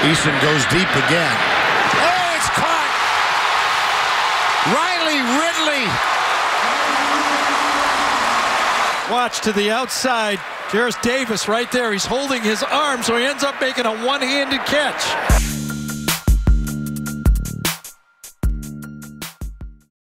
Eason goes deep again. Oh, it's caught. Riley Ridley. Watch to the outside. Jarris Davis right there. He's holding his arm, so he ends up making a one-handed catch.